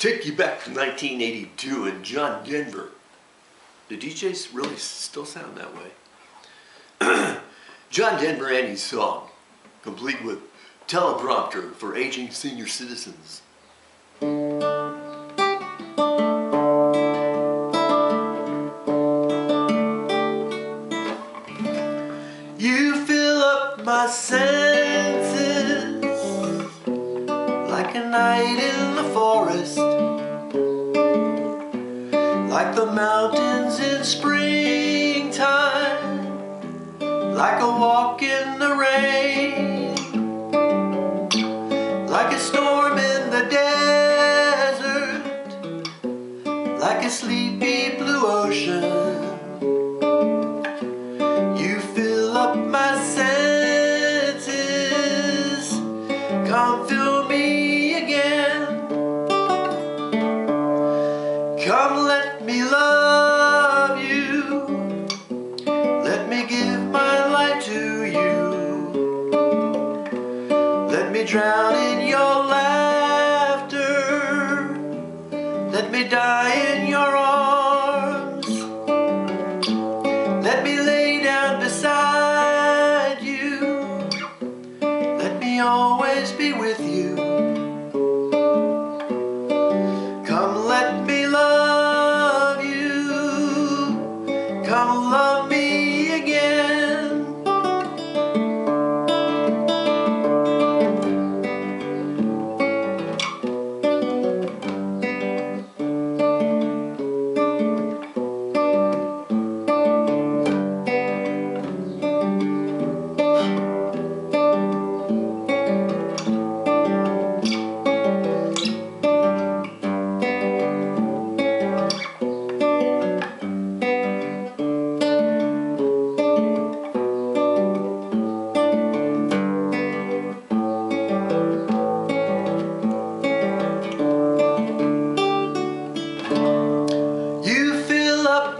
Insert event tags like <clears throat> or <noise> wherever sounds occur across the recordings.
Take you back to 1982 and John Denver. The DJs really still sound that way. <clears throat> John Denver and his song, complete with teleprompter for aging senior citizens. You fill up my senses like a night in the forest, the mountains in springtime, like a walk in the rain, like a storm in the desert, like a sleepy blue ocean. You fill up my senses. Come fill me again. Come drown in your laughter. Let me die in your arms. Let me lay down beside you. Let me always be with you.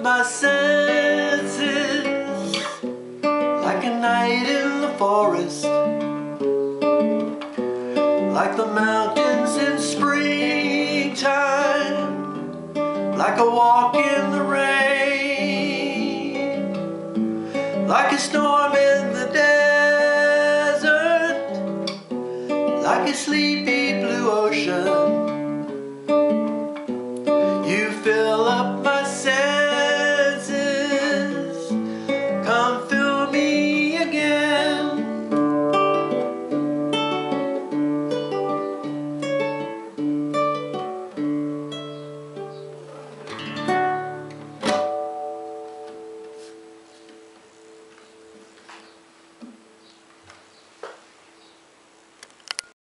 My senses. Like a night in the forest, like the mountains in springtime, like a walk in the rain, like a storm in the desert, like a sleepy